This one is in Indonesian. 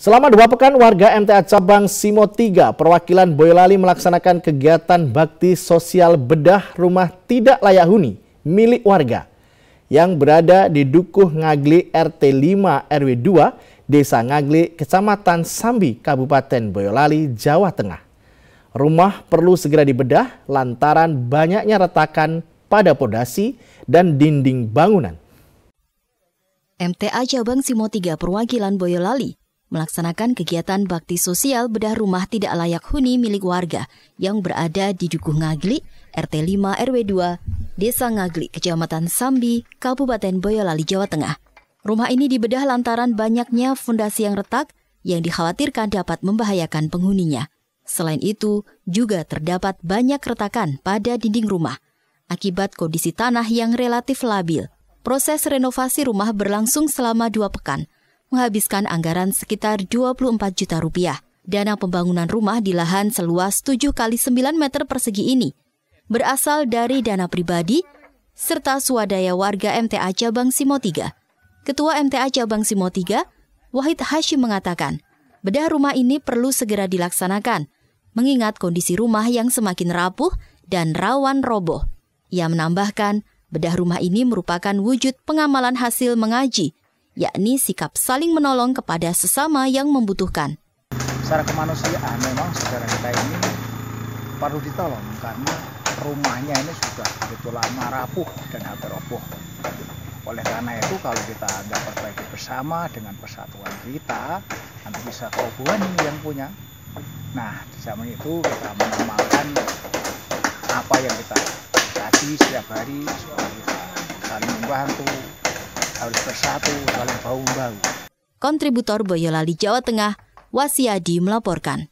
Selama dua pekan, warga MTA Cabang Simo 3 perwakilan Boyolali melaksanakan kegiatan bakti sosial bedah rumah tidak layak huni milik warga yang berada di Dukuh Ngagli RT 5 RW 2 Desa Ngagli, Kecamatan Sambi, Kabupaten Boyolali, Jawa Tengah. Rumah perlu segera dibedah lantaran banyaknya retakan pada pondasi dan dinding bangunan. MTA Cabang Simo 3 perwakilan Boyolali melaksanakan kegiatan bakti sosial bedah rumah tidak layak huni milik warga yang berada di Dukuh Ngagli, RT 5 RW 2, Desa Ngagli, Kecamatan Sambi, Kabupaten Boyolali, Jawa Tengah. Rumah ini dibedah lantaran banyaknya fondasi yang retak yang dikhawatirkan dapat membahayakan penghuninya. Selain itu, juga terdapat banyak retakan pada dinding rumah akibat kondisi tanah yang relatif labil. Proses renovasi rumah berlangsung selama dua pekan – menghabiskan anggaran sekitar 24 juta rupiah. Dana pembangunan rumah di lahan seluas 7 kali 9 meter persegi ini berasal dari dana pribadi serta swadaya warga MTA Cabang Simo 3. Ketua MTA Cabang Simo 3, Wahid Hashim mengatakan, bedah rumah ini perlu segera dilaksanakan, mengingat kondisi rumah yang semakin rapuh dan rawan roboh. Ia menambahkan, bedah rumah ini merupakan wujud pengamalan hasil mengaji yakni sikap saling menolong kepada sesama yang membutuhkan. Secara kemanusiaan memang saudara kita ini perlu ditolong karena rumahnya ini sudah begitu lama rapuh dan hampir roboh. Oleh karena itu kalau kita dapat perbaiki bersama dengan persatuan kita, nanti bisa keobuan yang punya. Nah, di zaman itu kita mengamalkan apa yang kita kaji setiap hari supaya kita saling membantu, harus bersatu saling bau-bau. Kontributor Boyolali Jawa Tengah, Wasiadi melaporkan.